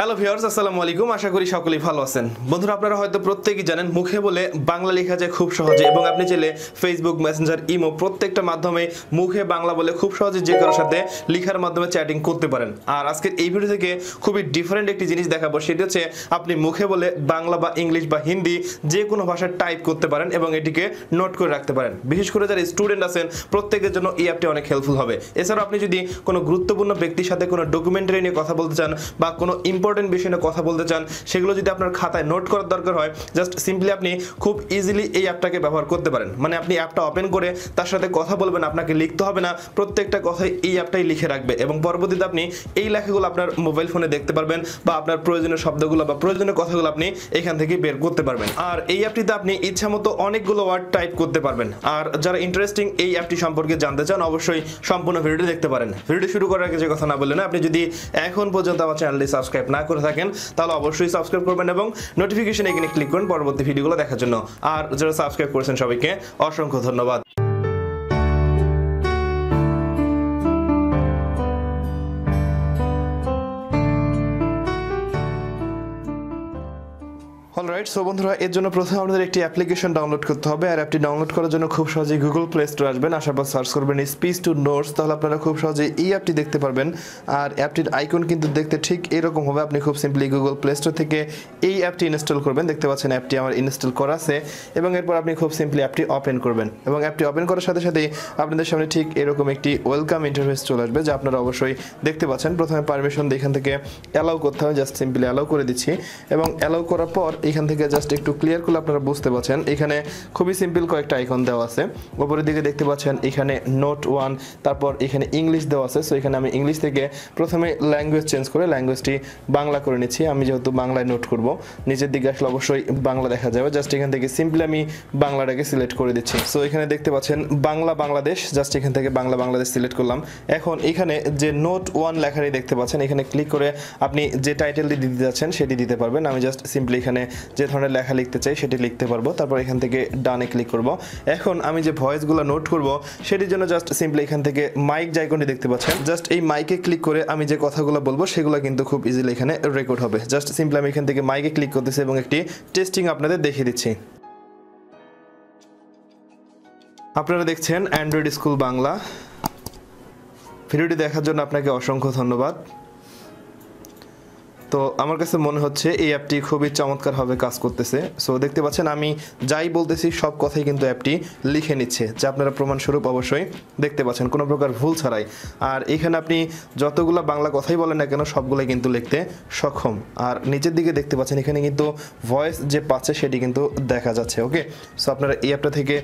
Hello viewers আসসালামু আলাইকুম। আশা করি সকলেই ভালো আছেন। বন্ধুরা, আপনারা হয়তো প্রত্যেকেই জানেন, মুখে বলে বাংলা লেখা যায় খুব সহজে এবং আপনি চাইলে ফেসবুক মেসেঞ্জার ইমো প্রত্যেকটা মাধ্যমে মুখে বাংলা বলে খুব সহজে যে কারোর সাথে লেখার মাধ্যমে চ্যাটিং করতে পারেন। আর আজকের এই ভিডিও থেকে খুবই ডিফারেন্ট একটি জিনিস দেখাবো, সেটি হচ্ছে আপনি মুখে বলে বাংলা বা ইংলিশ বা হিন্দি যে কোনো ভাষায় টাইপ করতে পারেন এবং এটিকে নোট করে রাখতে পারেন। বিশেষ করে যারা স্টুডেন্ট আছেন, প্রত্যেকের জন্য এই অ্যাপটি অনেক হেল্পফুল হবে। এছাড়াও আপনি যদি কোনো গুরুত্বপূর্ণ ব্যক্তির সাথে কোনো ডকুমেন্টারি নিয়ে কথা বলতে চান বা কোনো ইম্পর্টেন্ট বিষয় নিয়ে কথা বলতে চান, সেগুলো যদি আপনার খাতায় নোট করার দরকার হয় জাস্ট সিম্পলি আপনি খুব ইজিলি এই অ্যাপটাকে ব্যবহার করতে পারেন। মানে আপনি অ্যাপটা ওপেন করে তার সাথে কথা বলবেন, আপনাকে লিখতে হবে না, প্রত্যেকটা কথাই এই অ্যাপটাই লিখে রাখবে এবং পরবর্তীতে আপনি এই লেখাগুলো আপনার মোবাইল ফোনে দেখতে পারবেন বা আপনার প্রয়োজনীয় শব্দগুলো বা প্রয়োজনীয় কথাগুলো আপনি এখান থেকে বের করতে পারবেন। আর এই অ্যাপটিতে আপনি ইচ্ছা মতো অনেকগুলো ওয়ার্ড টাইপ করতে পারবেন। আর যারা ইন্টারেস্টিং এই অ্যাপটি সম্পর্কে জানতে চান, অবশ্যই সম্পূর্ণ ভিডিওটি দেখতে পারেন। ভিডিওটি শুরু করার আগে যে কথা না বললেন আপনি যদি এখন পর্যন্ত আমার চ্যানেলটি সাবস্ক্রাইব না করে থাকেন, তাহলে অবশ্যই সাবস্ক্রাইব করবেন এবং নোটিফিকেশন এখানে ক্লিক করুন পরবর্তী ভিডিওগুলো দেখার জন্য। আর যারা সাবস্ক্রাইব করেছেন সবাইকে অসংখ্য ধন্যবাদ। অলরাইট সো বন্ধুরা, এর জন্য প্রথমে আপনাদের একটি অ্যাপ্লিকেশন ডাউনলোড করতে হবে। আর অ্যাপটি ডাউনলোড করার জন্য খুব সহজেই গুগল প্লে স্টোর আসবেন। আসার পর সার্চ করবেন স্পিচ টু নোটস তাহলে আপনারা খুব সহজেই এই অ্যাপটি দেখতে পারবেন। আর অ্যাপটির আইকন কিন্তু দেখতে ঠিক এরকম হবে। আপনি খুব সিম্পলি গুগল প্লে স্টোর থেকে এই অ্যাপটি ইনস্টল করবেন। দেখতে পাচ্ছেন অ্যাপটি আমার ইনস্টল করা আছে। এবং এরপর আপনি খুব সিম্পলি অ্যাপটি ওপেন করবেন। এবং অ্যাপটি ওপেন করার সাথে সাথেই আপনাদের সামনে ঠিক এরকম একটি ওয়েলকাম ইন্টারফেস চলে আসবে, যা আপনারা অবশ্যই দেখতে পাচ্ছেন। প্রথমে পারমিশন এখান থেকে অ্যালাউ করতে হবে। জাস্ট সিম্পলি অ্যালাউ করে দিচ্ছি। এবং অ্যালাউ করার পর এখান থেকে জাস্ট একটু ক্লিয়ার করলে আপনারা বুঝতে পারছেন। এখানে খুবই সিম্পল কয়েকটা আইকন দেওয়া আছে। উপরের দিকে দেখতে পাচ্ছেন, এখানে নোট ওয়ান তারপর এখানে ইংলিশ দেওয়া আছে। সো এখানে আমি ইংলিশ থেকে প্রথমে ল্যাঙ্গুয়েজ চেঞ্জ করে ল্যাঙ্গুয়েজটি বাংলা করে নিচ্ছি। আমি যেহেতু বাংলায় নোট করব, নিচের দিকে আসলে অবশ্যই বাংলা দেখা যাবে। জাস্ট এখান থেকে সিম্পলি আমি বাংলাটাকে সিলেক্ট করে দিচ্ছি। সো এখানে দেখতে পাচ্ছেন, বাংলা বাংলাদেশ জাস্ট এখান থেকে বাংলা বাংলাদেশ সিলেক্ট করলাম। এখন এখানে যে নোট ওয়ান লেখাটি দেখতে পাচ্ছেন, এখানে ক্লিক করে আপনি যে টাইটেলটি দিতে যাচ্ছেন, সেটি দিতে পারবেন। আমি জাস্ট সিম্পলি এখানে যে ধরনের লেখা লিখতে চাই সেটি লিখতে পারব। তারপর এখান থেকে ডানে ক্লিক করব। এখন আমি যে ভয়েসগুলো নোট করব, সেটির জন্য জাস্ট সিম্পলি এখান থেকে মাইক যে দেখতে পাচ্ছেন জাস্ট এই মাইকে ক্লিক করে আমি যে কথাগুলো বলব সেগুলো কিন্তু খুব ইজিলি এখানে রেকর্ড হবে। জাস্ট সিম্পলি আমি এখান থেকে মাইকে ক্লিক করতেছি এবং একটি টেস্টিং আপনাদের দেখিয়ে দিচ্ছি। আপনারা দেখছেন অ্যান্ড্রয়েড স্কুল বাংলা ভিডিওটি দেখার জন্য আপনাকে অসংখ্য ধন্যবাদ। তো আমার কাছে মনে হচ্ছে এই অ্যাপটি খুবই চমৎকারভাবে কাজ করতেছে। সো দেখতে পাচ্ছেন আমি যাই বলতেছি, সব কথাই কিন্তু অ্যাপটি লিখে নিচ্ছে। যা আপনারা প্রমাণস্বরূপ অবশ্যই দেখতে পাচ্ছেন, কোনো প্রকার ভুল ছাড়াই। আর এখানে আপনি যতগুলো বাংলা কথাই বলেন না কেন, সবগুলোই কিন্তু লিখতে সক্ষম। আর নিচের দিকে দেখতে পাচ্ছেন, এখানে কিন্তু ভয়েস যে পাচ্ছে, সেটি কিন্তু দেখা যাচ্ছে ওকে সো আপনারা এই অ্যাপটা থেকে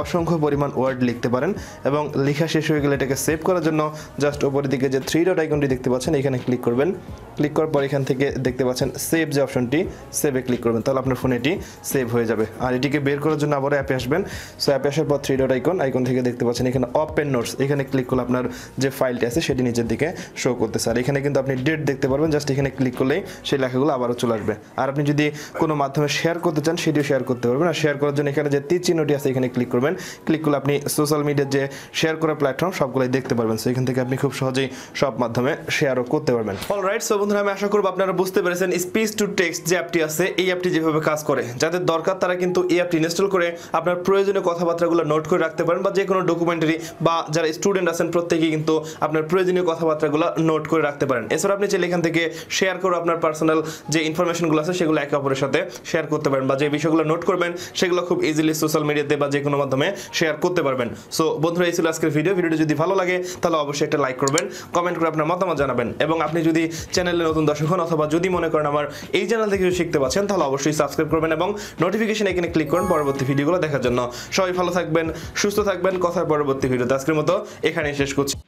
অসংখ্য পরিমাণ ওয়ার্ড লিখতে পারেন এবং লেখা শেষ হয়ে গেলে এটাকে সেভ করার জন্য জাস্ট ওপরের দিকে যে থ্রি ডট আইকনটি দেখতে পাচ্ছেন, এখানে ক্লিক করবেন। ক্লিক করার পর এখান থেকে দেখতে পাচ্ছেন সেভ যে অপশনটি সেভে ক্লিক করবেন। তাহলে আপনার ফোনে এটি সেভ হয়ে যাবে। আর এটিকে বের করার জন্য আবার অ্যাপে আসবেন। সো অ্যাপে আসার পর থ্রি ডট আইকন আইকন থেকে দেখতে পাচ্ছেন এখানে ওপেন নোটস এখানে ক্লিক করলে আপনার যে ফাইলটি আছে, সেটি নিচের দিকে শো করতেছে। আর এখানে কিন্তু আপনি ডেট দেখতে পারবেন জাস্ট এখানে ক্লিক করলেই সেই লেখাগুলো আবারও চলে আসবে। আর আপনি যদি কোনো মাধ্যমে শেয়ার করতে চান, সেটিও শেয়ার করতে পারবেন। আর শেয়ার করার জন্য এখানে যে তীর চিহ্নটি আছে, এখানে ক্লিক করবেন। ক্লিক করলে আপনি সোশ্যাল মিডিয়ার যে শেয়ার করা প্ল্যাটফর্ম সবগুলোই দেখতে পারবেন। সো এখান থেকে আপনি খুব সহজেই সব মাধ্যমে শেয়ারও করতে পারবেন। অলরাইট সো বন্ধুরা, আমি আশা করব আপনারা বুঝতে পেরেছেন স্পিচ টু টেক্সট যে অ্যাপটি আছে, এই অ্যাপটি যেভাবে কাজ করে, যাদের দরকার তারা কিন্তু এই অ্যাপটি ইনস্টল করে আপনার প্রয়োজনীয় কথাবার্তাগুলো নোট করে রাখতে পারেন বা যে কোনো ডকুমেন্টারি বা যারা স্টুডেন্ট আছেন প্রত্যেকেই কিন্তু আপনার প্রয়োজনীয় কথাবার্তাগুলো নোট করে রাখতে পারেন। এছাড়া আপনি চাইলে এখান থেকে শেয়ার করে আপনার পার্সোনাল যে ইনফরমেশনগুলো আছে, সেগুলো একে অপরের সাথে শেয়ার করতে পারেন বা যে বিষয়গুলো নোট করবেন, সেগুলো খুব ইজিলি সোশ্যাল মিডিয়াতে বা যে কোনো মাধ্যমে শেয়ার করতে পারবেন। সো বন্ধুরা, এই ছিল আজকের ভিডিও ভিডিওটি যদি ভালো লাগে, তাহলে অবশ্যই একটা লাইক করবেন কমেন্ট করে আপনার মতামত জানাবেন এবং আপনি যদি চ্যানেলে নতুন দর্শক হন অথবা যদি মনে করেন আমার এই চ্যানেল থেকে কিছু শিখতে পাচ্ছেন তাহলে অবশ্যই সাবস্ক্রাইব করবেন এবং নোটিফিকেশন এখানে ক্লিক করুন পরবর্তী ভিডিওগুলো দেখার জন্য। সবাই ভালো থাকবেন, সুস্থ থাকবেন কথার পরবর্তী ভিডিওতে আজকের মতো এখানেই শেষ করছি।